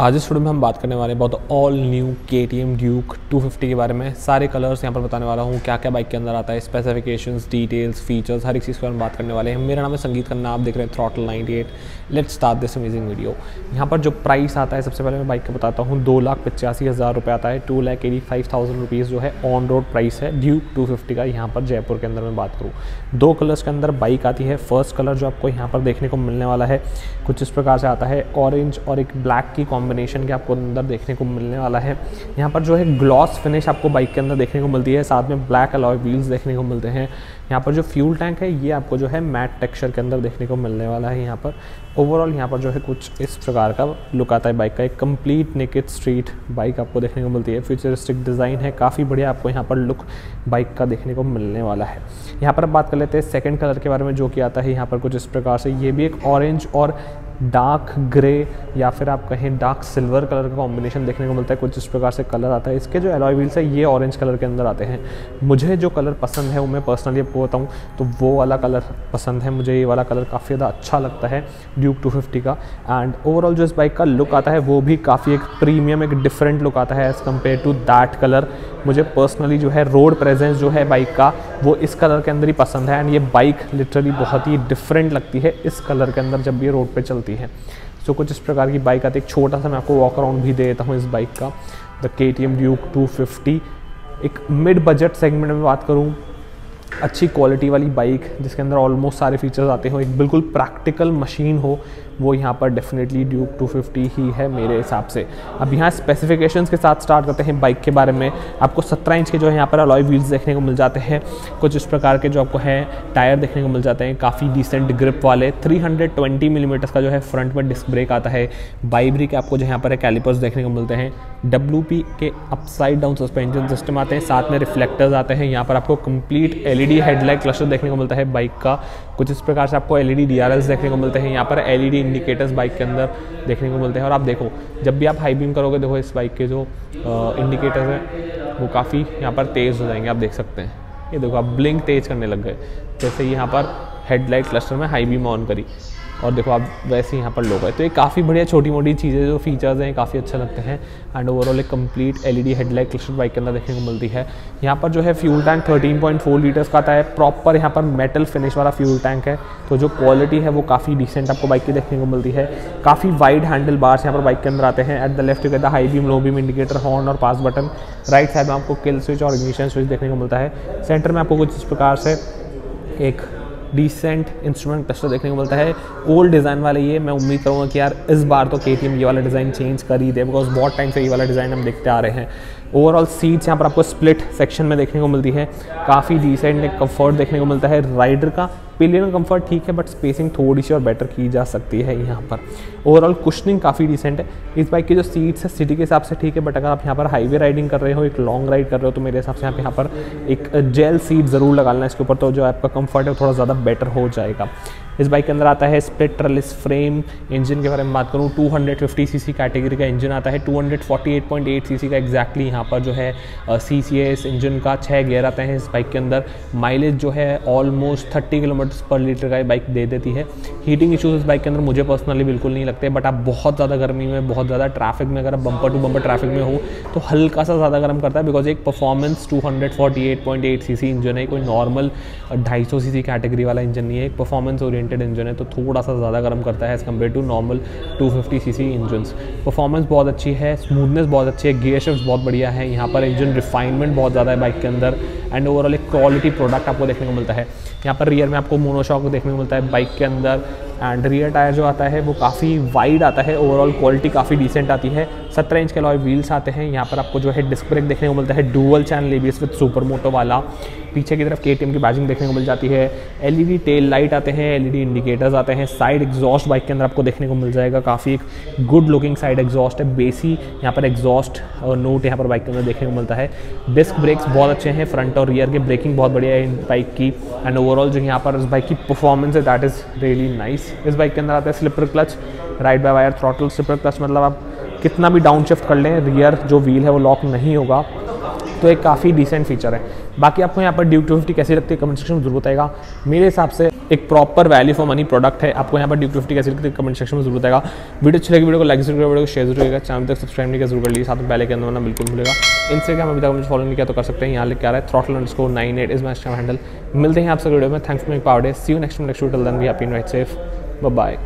आज इस वीडियो में हम बात करने वाले हैं बहुत all new K T M Duke two के बारे में। सारे कलर्स यहाँ पर बताने वाला हूँ क्या क्या बाइक के अंदर आता है स्पेसिफिकेशंस डिटेल्स फीचर्स हर एक चीज़ के बारे में बात करने वाले हैं। मेरा नाम है संगीत खन्ना, आप देख रहे हैं throttle 98 let's start this amazing video यहाँ पर जो प्राइस आता है, सबसे पहले मैं बाइक का बताता हूँ, दो लाख पचासी हज़ार रुपये आता है two lakh eighty five thousand rupees जो है ऑन रोड प्राइस है ड्यूक टू फिफ्टी का यहाँ पर जयपुर के अंदर मैं बात करूँ। दो कलर्स के अंदर बाइक आती है। फ़र्स्ट कलर जो आपको यहाँ पर देखने को मिलने वाला है, कुछ इस प्रकार से आता है ऑरेंज और एक ब्लैक की कॉम्बिनेशन के आपको अंदर देखने को मिलने वाला है। यहाँ पर जो है ग्लॉस फिनिश आपको बाइक के अंदर देखने को मिलती है, साथ में ब्लैक अलॉय व्हील्स देखने को मिलते हैं। यहाँ पर जो फ्यूल टैंक है, ये आपको जो है मैट टेक्सचर के अंदर देखने को मिलने वाला है यहाँ पर। ओवरऑल यहाँ पर जो है कुछ इस प्रकार का लुक आता है बाइक का। एक कंप्लीट नेकेड स्ट्रीट बाइक आपको देखने को मिलती है। फ्यूचरिस्टिक डिज़ाइन है, काफ़ी बढ़िया आपको यहाँ पर लुक बाइक का देखने को मिलने वाला है। यहाँ पर अब बात कर लेते हैं सेकेंड कलर के बारे में, जो कि आता है यहाँ पर कुछ इस प्रकार से। ये भी एक ऑरेंज और डार्क ग्रे या फिर आप कहें डार्क सिल्वर कलर का कॉम्बिनेशन देखने को मिलता है, कुछ इस प्रकार से कलर आता है। इसके जो एलॉय व्हील्स है, ये ऑरेंज कलर के अंदर आते हैं। मुझे जो कलर पसंद है, वो मैं पर्सनली आपको बताऊँ तो वो वाला कलर पसंद है। मुझे ये वाला कलर काफ़ी ज़्यादा अच्छा लगता है ड्यूक 250 का। एंड ओवरऑल जो इस बाइक का लुक आता है, वो भी काफ़ी एक प्रीमियम एक डिफरेंट लुक आता है as compare to that colour मुझे पर्सनली जो है रोड प्रेजेंस जो है बाइक का वो इस कलर के अंदर ही पसंद है। एंड ये बाइक लिटरली बहुत ही डिफरेंट लगती है इस कलर के अंदर जब ये रोड पे चलती है। सो so, कुछ इस प्रकार की बाइक आती है। एक छोटा सा मैं आपको वॉक अराउंड भी दे देता हूँ इस बाइक का। The K T M Duke two fifty एक मिड बजट सेगमेंट में बात करूँ अच्छी क्वालिटी वाली बाइक जिसके अंदर ऑलमोस्ट सारे फीचर्स आते हो। एक बिल्कुल प्रैक्टिकल मशीन हो। वो यहाँ पर डेफिनेटली ड्यूक 250 ही है मेरे हिसाब से। अब यहाँ स्पेसिफिकेशंस के साथ स्टार्ट करते हैं बाइक के बारे में। आपको 17 इंच के जो है यहाँ पर अलॉय व्हील्स देखने को मिल जाते हैं। कुछ इस प्रकार के जो आपको है टायर देखने को मिल जाते हैं। काफ़ी डिसेंट ग्रिप वाले। 320 मिलीमीटर mm का जो है फ्रंट में डिस्क ब्रेक आता है। बाइब्री के आपको जो यहाँ पर कैलिपर्स देखने को मिलते हैं। डब्ल्यू के अपसाइड डाउन सस्पेंशन सिस्टम आते हैं। साथ में रिफ्लेक्टर्स आते हैं। यहाँ पर आपको कंप्लीट एलईडी हेडलाइट क्लस्टर देखने को मिलता है बाइक का। कुछ इस प्रकार से आपको एलईडी डीआरएल्स देखने को मिलते हैं। यहाँ पर एलईडी इंडिकेटर्स बाइक के अंदर देखने को मिलते हैं। और आप देखो, जब भी आप हाई बीम करोगे, देखो इस बाइक के जो इंडिकेटर्स हैं, वो काफ़ी यहाँ पर तेज़ हो जाएँगे, आप देख सकते हैं। ये देखो, आप ब्लिंक तेज़ करने लग गए। जैसे यहाँ पर हेडलाइट क्लस्टर में हाई बीम ऑन करी। और देखो आप वैसे यहाँ पर लोग है। तो ये काफ़ी बढ़िया छोटी मोटी चीज़ें जो फीचर्स हैं काफ़ी अच्छे लगते हैं। एंड ओवरऑल एक complete LED headlight cluster bike के अंदर देखने को मिलती है। यहाँ पर जो है फ्यूल टैंक 13.4 लीटर्स का आता है। प्रॉपर यहाँ पर मेटल फिनिश वाला फ्यूल टैंक है। तो जो क्वालिटी है वो काफ़ी डिसेंट आपको बाइक की देखने को मिलती है। काफ़ी वाइड हैंडल बार्स यहाँ पर बाइक के अंदर आते हैं। एट द लेफ़्ट कहता high beam low beam indicator horn और पास बटन राइट साइड में आपको किल स्विच और इग्निशन स्विच देखने को मिलता है। सेंटर में आपको कुछ इस प्रकार से एक डिसेंट इंस्ट्रूमेंट क्लस्टर देखने को मिलता है। ओल्ड डिज़ाइन वाले ये, मैं उम्मीद करूँगा कि यार, इस बार तो के ये वाला डिज़ाइन चेंज कर ही दे बिकॉज़ बहुत टाइम से ये वाला डिज़ाइन हम देखते आ रहे हैं। ओवरऑल सीट्स यहाँ पर आपको स्प्लिट सेक्शन में देखने को मिलती है। काफ़ी डिसेंट एक कंफर्ट देखने को मिलता है। राइडर का पिलियन कंफर्ट ठीक है बट स्पेसिंग थोड़ी सी और बेटर की जा सकती है यहाँ पर। ओवरऑल कुशनिंग काफ़ी डिसेंट है। इस बाइक की जो सीट्स है सिटी के हिसाब से ठीक है बट अगर आप यहाँ पर हाईवे राइडिंग कर रहे हो, एक लॉन्ग राइड कर रहे हो तो मेरे हिसाब से आप यहाँ पर एक जेल सीट ज़रूर लगा लेना। इसके ऊपर तो जो आपका कंफर्ट है थोड़ा ज़्यादा बेटर हो जाएगा। इस बाइक के अंदर आता है स्प्लिट ट्रलिस फ्रेम, इंजन के बारे में बात करूँ 250 सीसी कैटेगरी का इंजन आता है 248.8 सीसी का एग्जैक्टली यहाँ पर जो है सी सी एस इंजन का छः गियर आते हैं इस बाइक के अंदर। माइलेज जो है ऑलमोस्ट 30 किलोमीटर पर लीटर का बाइक दे देती है। हीटिंग इशूज़ इस बाइक के अंदर मुझे पर्सनली बिल्कुल नहीं लगते बट आप बहुत ज़्यादा गर्मी में, बहुत ज़्यादा ट्रैफ़िक में, अगर आप बम्पर टू बम्पर ट्रैफ़िक में हो तो हल्का सा ज़्यादा गर्म करता है बिकॉज़ एक performance two C C engine है, कोई नॉर्मल ढाई सी कैटेगरी वाला इंजन नहीं है, एक परफॉर्मेंस ओरिएंटेड इंजन है तो थोड़ा सा ज़्यादा गर्म करता है as compare to normal 250 CC engines performance बहुत अच्छी है स्मूथनेस बहुत अच्छी है गियर शिफ्ट बहुत बढ़िया है। यहाँ पर इंजन रिफाइनमेंट बहुत ज़्यादा है बाइक के अंदर एंड ओवरऑल एक क्वालिटी प्रोडक्ट आपको देखने को मिलता है। यहाँ पर रियर में आपको मोनोशॉक देखने को मिलता है बाइक के अंदर एंड रियर टायर जो आता है वो काफ़ी वाइड आता है ओवरऑल क्वालिटी काफ़ी डिसेंट आती है। सत्रह इंच के अलॉय व्हील्स आते हैं, यहाँ पर आपको जो है डिस्क ब्रेक देखने को मिलता है dual channel ABS with super moto वाला। पीछे की तरफ़ के की बैजिंग देखने को मिल जाती है। एलईडी टेल लाइट आते हैं एलईडी इंडिकेटर्स आते हैं। साइड एग्जॉस्ट बाइक के अंदर आपको देखने को मिल जाएगा। काफ़ी एक गुड लुकिंग साइड एग्जॉस्ट है। बेसी यहाँ पर एग्जॉस्ट और नोट यहाँ पर बाइक के अंदर देखने को मिलता है। डिस्क ब्रेक्स बहुत अच्छे हैं। फ्रंट और रियर के ब्रेकिंग बहुत बढ़िया है इन बाइक की। एंड ओवरऑल जो यहाँ पर इस बाइक की परफॉर्मेंस है दैट इज़ रियली नाइस इस बाइक के अंदर आता है slipper clutch ride by wire throttle slipper clutch मतलब आप कितना भी डाउन शिफ्ट कर लें रियर जो व्हील है वो लॉक नहीं होगा। तो एक काफ़ी डिसेंट फीचर है। बाकी आपको यहाँ पर ड्यूक टू फिफ्टी कैसी लगती है कमेंट सेक्शन में ज़रूर बताएगा। मेरे हिसाब से एक proper value for money product है। आपको यहाँ पर ड्यूक टू फिफ्टी कैसी लगती है कमेंट सेक्शन में ज़रूर बताएगा। वीडियो अच्छी लगी वीडियो को लाइक ज़रूर वीडियो को शेयर ज़रूर चैनल तक सब्सक्राइब नहीं किया, ज़रूर कर लीजिए। साथ में पहले के अंदर होना बिल्कुल भूलेगा। इंस्टाग्राम अभी तक मुझे फॉलो नहीं किया तो कर सकते हैं। यहाँ लिख के आ रहा है throttle underscore nine eight is my handle मिलते हैं आपसे वीडियो में। Thanks for make power day see you next next till then we happy night safe bye